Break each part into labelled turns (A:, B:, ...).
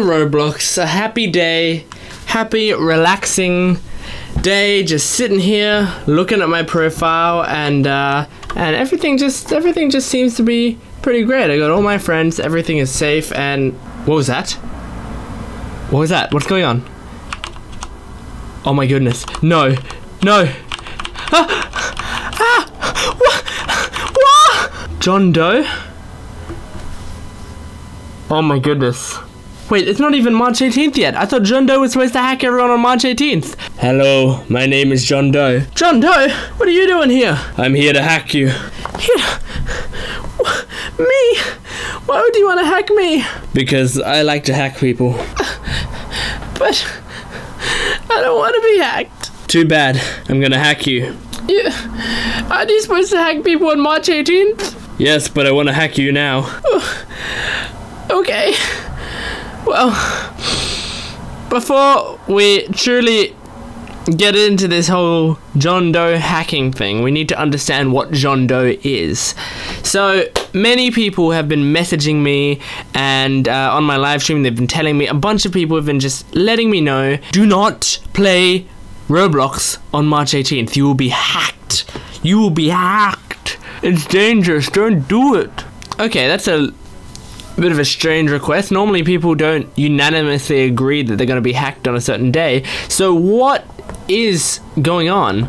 A: on Roblox. A happy day, happy, relaxing day. Just sitting here, looking at my profile, and uh, and everything just everything just seems to be pretty great. I got all my friends. Everything is safe. And what was that? What was that? What's going on? Oh my goodness! No, no! Ah! Ah! What? What? John Doe? Oh my goodness. Wait, it's not even March 18th yet. I thought John Doe was supposed to hack everyone on March 18th. Hello, my name is John Doe. John Doe? What are you doing here? I'm here to hack you. Here? Me? Why would you want to hack me? Because I like to hack people. But I don't want to be hacked. Too bad. I'm gonna hack you. You, aren't you supposed to hack people on March 18th? Yes, but I want to hack you now. Oh, okay. Well, before we truly get into this whole John Doe hacking thing, we need to understand what John Doe is. So, many people have been messaging me, and uh, on my live stream, they've been telling me, a bunch of people have been just letting me know do not play Roblox on March 18th. You will be hacked. You will be hacked. It's dangerous. Don't do it. Okay, that's a bit of a strange request. Normally, people don't unanimously agree that they're going to be hacked on a certain day. So, what is going on?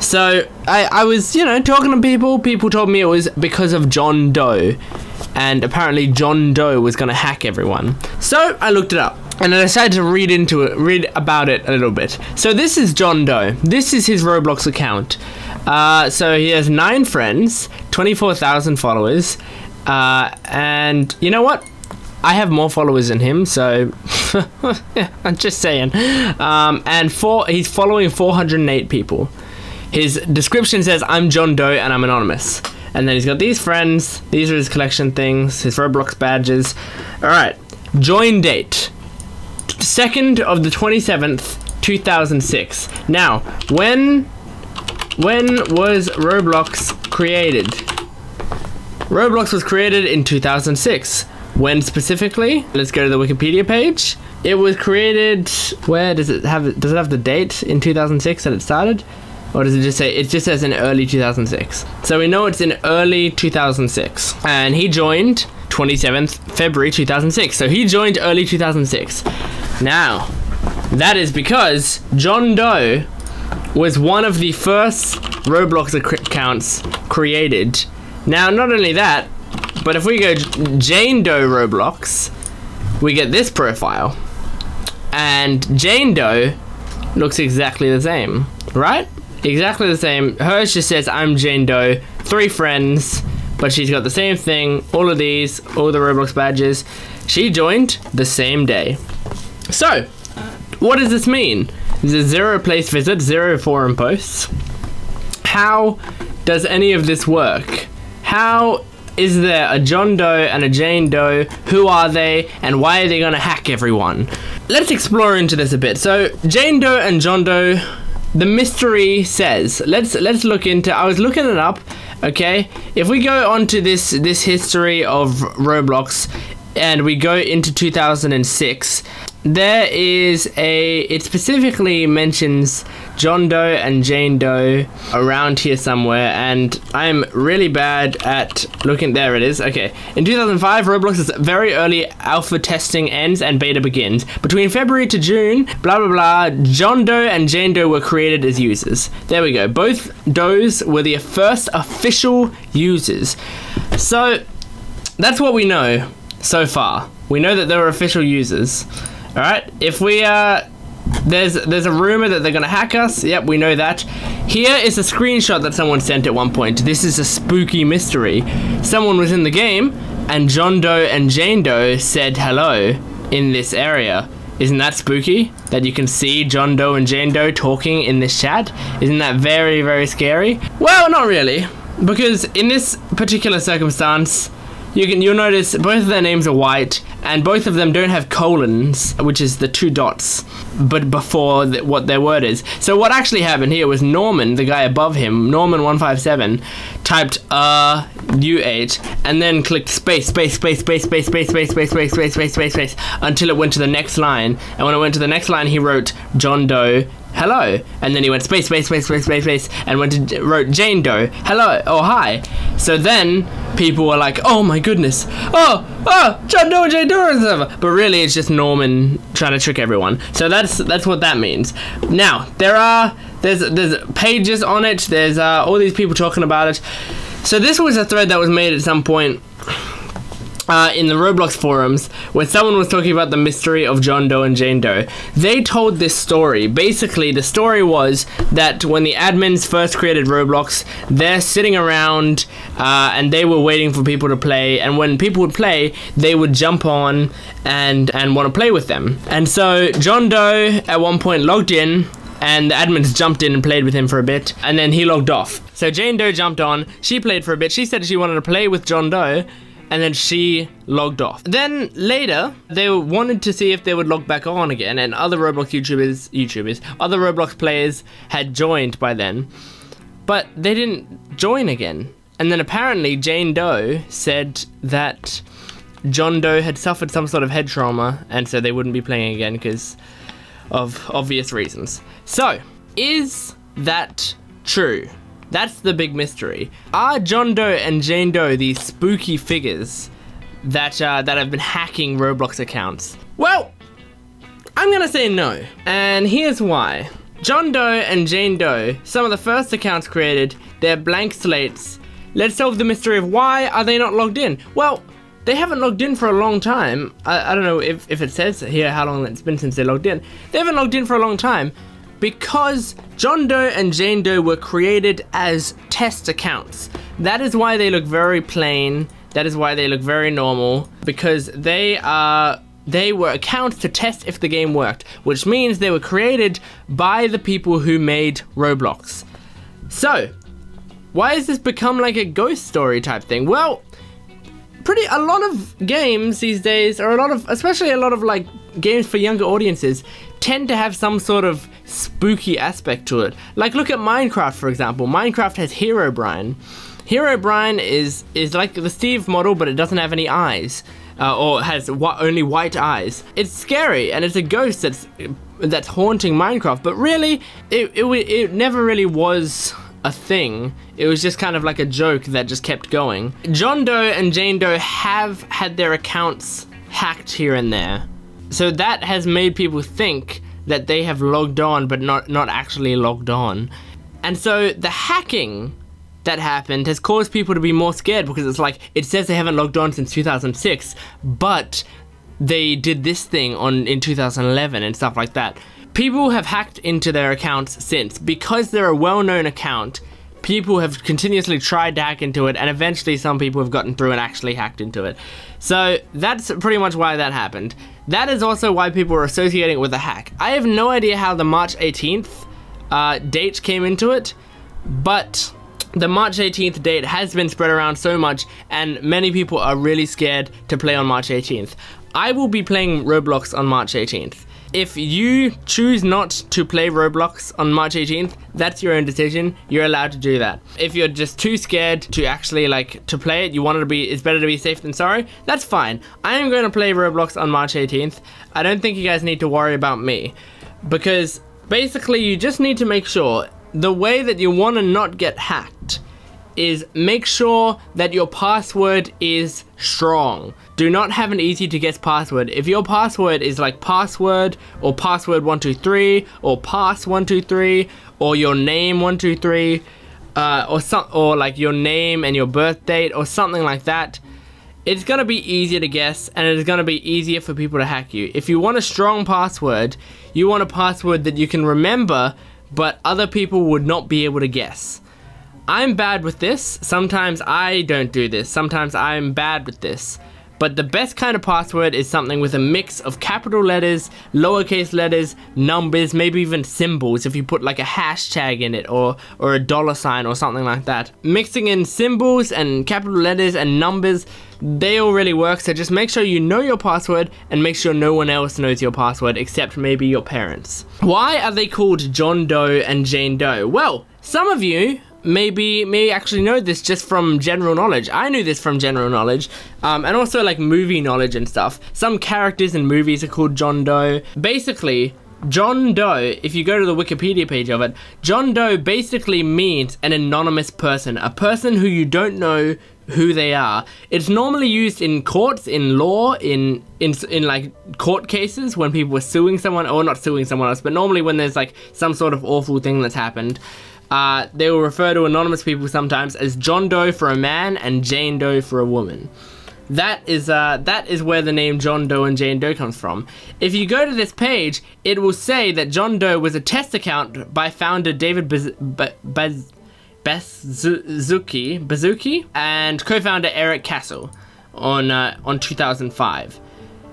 A: So, I, I was, you know, talking to people. People told me it was because of John Doe. And apparently, John Doe was going to hack everyone. So, I looked it up. And I decided to read into it, read about it a little bit. So, this is John Doe. This is his Roblox account. Uh, so, he has nine friends, 24,000 followers. Uh, and you know what? I have more followers than him, so I'm just saying. Um, and four, he's following 408 people. His description says, "I'm John Doe and I'm anonymous." And then he's got these friends. These are his collection things, his Roblox badges. All right, join date, second of the 27th, 2006. Now, when when was Roblox created? Roblox was created in 2006. When specifically? Let's go to the Wikipedia page. It was created. Where does it have? Does it have the date in 2006 that it started, or does it just say? It just says in early 2006. So we know it's in early 2006, and he joined 27th February 2006. So he joined early 2006. Now, that is because John Doe was one of the first Roblox accounts created now, not only that, but if we go Jane Doe Roblox, we get this profile. And Jane Doe looks exactly the same, right? Exactly the same. Hers just says, I'm Jane Doe, three friends, but she's got the same thing, all of these, all the Roblox badges. She joined the same day. So, what does this mean? Zero place visit, zero forum posts. How does any of this work? How is there a John Doe and a Jane Doe? Who are they and why are they going to hack everyone? Let's explore into this a bit. So, Jane Doe and John Doe, the mystery says, let's let's look into I was looking it up, okay? If we go onto this this history of Roblox and we go into 2006, there is a it specifically mentions John Doe and Jane Doe around here somewhere and I'm really bad at looking there it is okay. In 2005 Roblox's very early alpha testing ends and beta begins. Between February to June blah blah blah John Doe and Jane Doe were created as users. There we go. Both Does were the first official users. So that's what we know so far. We know that they were official users. All right. If we uh, there's there's a rumor that they're gonna hack us. Yep, we know that. Here is a screenshot that someone sent at one point. This is a spooky mystery. Someone was in the game, and John Doe and Jane Doe said hello in this area. Isn't that spooky? That you can see John Doe and Jane Doe talking in this chat? Isn't that very, very scary? Well, not really. Because in this particular circumstance, you can you'll notice both of their names are white and both of them don't have colons, which is the two dots, but before the, what their word is. So what actually happened here was Norman, the guy above him, Norman157, typed uh U8 and then clicked space, space, space, space, space, space, space, space, space, space, space, space, space, until it went to the next line. And when it went to the next line, he wrote John Doe hello. And then he went space space space space space space and went to wrote jane doe. Hello oh hi. So then people were like oh my goodness. Oh oh john doe and jane doe but really it's just norman trying to trick everyone. So that's that's what that means. Now there are there's there's pages on it. There's uh, all these people talking about it. So this was a thread that was made at some point uh, in the Roblox forums where someone was talking about the mystery of John Doe and Jane Doe. They told this story. Basically, the story was that when the admins first created Roblox, they're sitting around uh, and they were waiting for people to play. And when people would play, they would jump on and and want to play with them. And so John Doe at one point logged in and the admins jumped in and played with him for a bit, and then he logged off. So Jane Doe jumped on, she played for a bit, she said she wanted to play with John Doe, and then she logged off. Then later, they wanted to see if they would log back on again, and other Roblox YouTubers, YouTubers, other Roblox players had joined by then, but they didn't join again. And then apparently Jane Doe said that John Doe had suffered some sort of head trauma, and so they wouldn't be playing again because of obvious reasons. So, is that true? That's the big mystery. Are John Doe and Jane Doe these spooky figures that uh, that have been hacking Roblox accounts? Well, I'm gonna say no, and here's why. John Doe and Jane Doe, some of the first accounts created, they're blank slates. Let's solve the mystery of why are they not logged in? Well, they haven't logged in for a long time. I, I don't know if, if it says here how long it's been since they logged in. They haven't logged in for a long time because John Doe and Jane Doe were created as test accounts. That is why they look very plain. That is why they look very normal because they are they were accounts to test if the game worked, which means they were created by the people who made Roblox. So, why has this become like a ghost story type thing? Well, pretty a lot of games these days, or a lot of, especially a lot of like games for younger audiences, tend to have some sort of spooky aspect to it. Like look at Minecraft for example. Minecraft has Herobrine. Hero Brian is is like the Steve model, but it doesn't have any eyes. Uh, or has only white eyes. It's scary, and it's a ghost that's that's haunting Minecraft. But really, it, it, it never really was a thing. It was just kind of like a joke that just kept going. John Doe and Jane Doe have had their accounts hacked here and there. So that has made people think that they have logged on but not, not actually logged on. And so the hacking that happened has caused people to be more scared because it's like, it says they haven't logged on since 2006, but they did this thing on in 2011 and stuff like that. People have hacked into their accounts since. Because they're a well-known account, people have continuously tried to hack into it, and eventually some people have gotten through and actually hacked into it. So that's pretty much why that happened. That is also why people are associating it with a hack. I have no idea how the March 18th uh, date came into it, but the March 18th date has been spread around so much, and many people are really scared to play on March 18th. I will be playing Roblox on March 18th. If you choose not to play Roblox on March 18th, that's your own decision. You're allowed to do that. If you're just too scared to actually like to play it, you want it to be, it's better to be safe than sorry, that's fine. I am going to play Roblox on March 18th. I don't think you guys need to worry about me because basically you just need to make sure the way that you want to not get hacked is make sure that your password is strong. Do not have an easy to guess password. If your password is like password or password 123 or pass 123 or your name 123 uh, or some or like your name and your birth date or something like that, it's gonna be easier to guess and it's gonna be easier for people to hack you. If you want a strong password, you want a password that you can remember but other people would not be able to guess. I'm bad with this. Sometimes I don't do this. Sometimes I'm bad with this. But the best kind of password is something with a mix of capital letters, lowercase letters, numbers, maybe even symbols if you put like a hashtag in it or, or a dollar sign or something like that. Mixing in symbols and capital letters and numbers, they all really work. So just make sure you know your password and make sure no one else knows your password except maybe your parents. Why are they called John Doe and Jane Doe? Well, some of you maybe may actually know this just from general knowledge. I knew this from general knowledge, um, and also like movie knowledge and stuff. Some characters in movies are called John Doe. Basically, John Doe, if you go to the Wikipedia page of it, John Doe basically means an anonymous person, a person who you don't know who they are. It's normally used in courts, in law, in in in like court cases when people are suing someone or not suing someone else, but normally when there's like some sort of awful thing that's happened. Uh, they will refer to anonymous people sometimes as John Doe for a man and Jane Doe for a woman. That is uh, that is where the name John Doe and Jane Doe comes from. If you go to this page, it will say that John Doe was a test account by founder David Bez- Baszucki, Baszucki and co-founder Erik Cassel on uh, on 2005.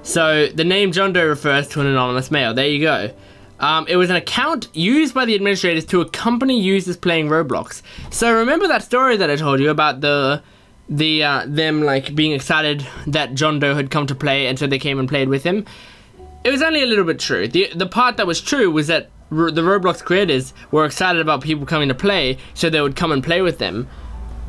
A: So the name John Doe refers to an anonymous male. There you go. Um, it was an account used by the administrators to accompany users playing Roblox. So remember that story that I told you about the the uh, them like being excited that John Doe had come to play, and so they came and played with him. It was only a little bit true. the The part that was true was that the Roblox creators were excited about people coming to play, so they would come and play with them.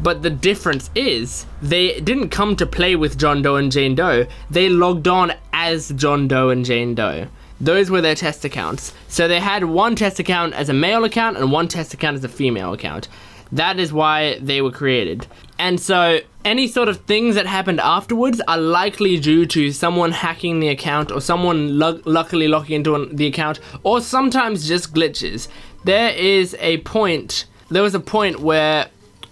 A: But the difference is, they didn't come to play with John Doe and Jane Doe. They logged on as John Doe and Jane Doe. Those were their test accounts. So they had one test account as a male account and one test account as a female account. That is why they were created. And so any sort of things that happened afterwards are likely due to someone hacking the account or someone luckily locking into the account or sometimes just glitches. There is a point, there was a point where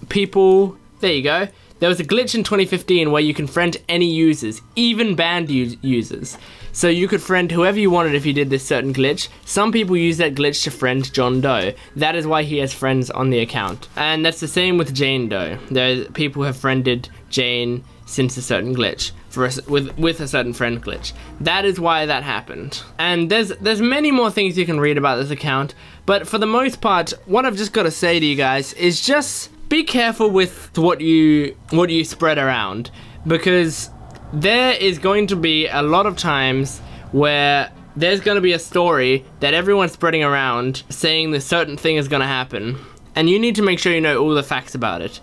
A: people, there you go, there was a glitch in 2015 where you can friend any users, even banned users. So you could friend whoever you wanted if you did this certain glitch. Some people use that glitch to friend John Doe. That is why he has friends on the account. And that's the same with Jane Doe. There people have friended Jane since a certain glitch for a, with with a certain friend glitch. That is why that happened. And there's there's many more things you can read about this account, but for the most part, what I've just got to say to you guys is just be careful with what you what you spread around because there is going to be a lot of times where there's going to be a story that everyone's spreading around saying this certain thing is going to happen and you need to make sure you know all the facts about it.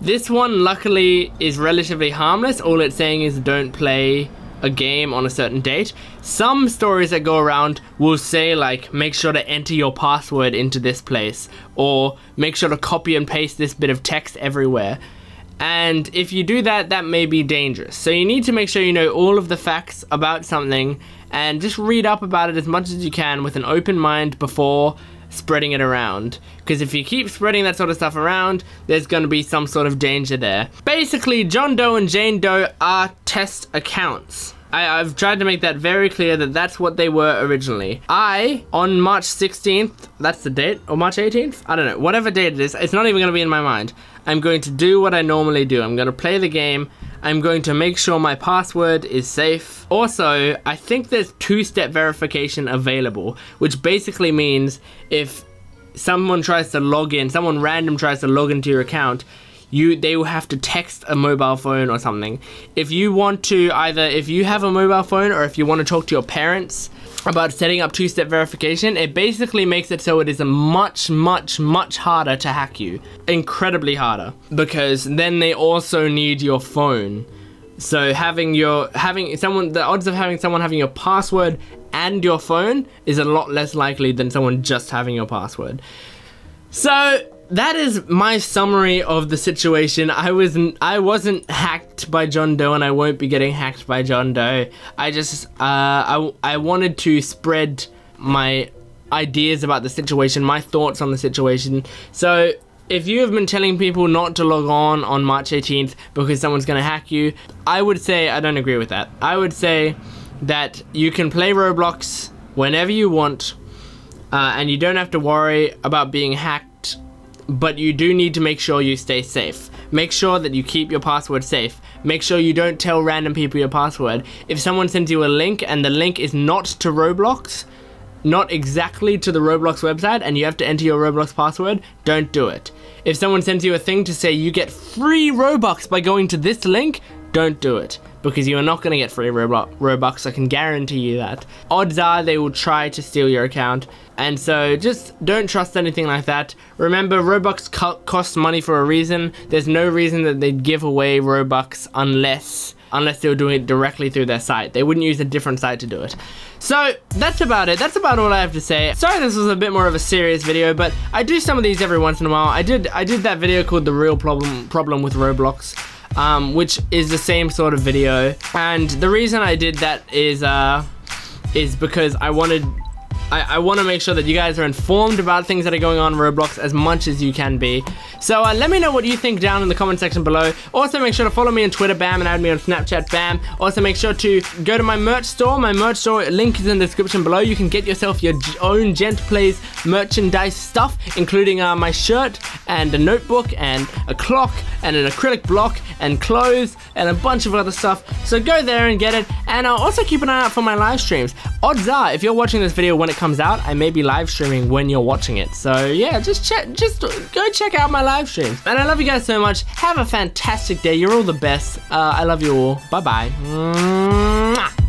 A: This one luckily is relatively harmless. All it's saying is don't play a game on a certain date. Some stories that go around will say like make sure to enter your password into this place or make sure to copy and paste this bit of text everywhere. And if you do that, that may be dangerous. So you need to make sure you know all of the facts about something and just read up about it as much as you can with an open mind before spreading it around. Because if you keep spreading that sort of stuff around, there's going to be some sort of danger there. Basically, John Doe and Jane Doe are test accounts. I, have tried to make that very clear that that's what they were originally. I, on March 16th, that's the date, or March 18th? I don't know, whatever date it is, it's not even going to be in my mind. I'm going to do what I normally do. I'm going to play the game. I'm going to make sure my password is safe. Also, I think there's two-step verification available, which basically means if someone tries to log in, someone random tries to log into your account, you they will have to text a mobile phone or something. If you want to either if you have a mobile phone or if you want to talk to your parents about setting up two-step verification, it basically makes it so it is a much, much, much harder to hack you. Incredibly harder. Because then they also need your phone. So having your having someone the odds of having someone having your password and your phone is a lot less likely than someone just having your password. So that is my summary of the situation. I was I wasn't hacked by John Doe, and I won't be getting hacked by John Doe. I just uh, I I wanted to spread my ideas about the situation, my thoughts on the situation. So if you have been telling people not to log on on March 18th because someone's gonna hack you, I would say I don't agree with that. I would say that you can play Roblox whenever you want, uh, and you don't have to worry about being hacked but you do need to make sure you stay safe Make sure that you keep your password safe. Make sure you don't tell random people your password. If someone sends you a link and the link is not to Roblox, not exactly to the Roblox website and you have to enter your Roblox password, don't do it. If someone sends you a thing to say you get free Robux by going to this link, don't do it because you are not going to get free Robux, I can guarantee you that. Odds are they will try to steal your account, and so just don't trust anything like that. Remember, Robux co costs money for a reason. There's no reason that they'd give away Robux unless unless they were doing it directly through their site. They wouldn't use a different site to do it. So that's about it. That's about all I have to say. Sorry this was a bit more of a serious video, but I do some of these every once in a while. I did I did that video called The Real Problem Problem with Roblox. Um, which is the same sort of video. And the reason I did that is uh, is because I wanted I, I want to make sure that you guys are informed about things that are going on Roblox as much as you can be. So uh, let me know what you think down in the comment section below. Also make sure to follow me on Twitter, BAM, and add me on Snapchat, BAM. Also make sure to go to my merch store. My merch store link is in the description below. You can get yourself your own Jent Plays merchandise stuff, including uh, my shirt and a notebook and a clock and an acrylic block and clothes and a bunch of other stuff. So go there and get it. And I'll also keep an eye out for my live streams. Odds are, if you're watching this video when it comes out, I may be live streaming when you're watching it. So yeah, just check, just go check out my live streams. And I love you guys so much. Have a fantastic day. You're all the best. Uh, I love you all. Bye bye.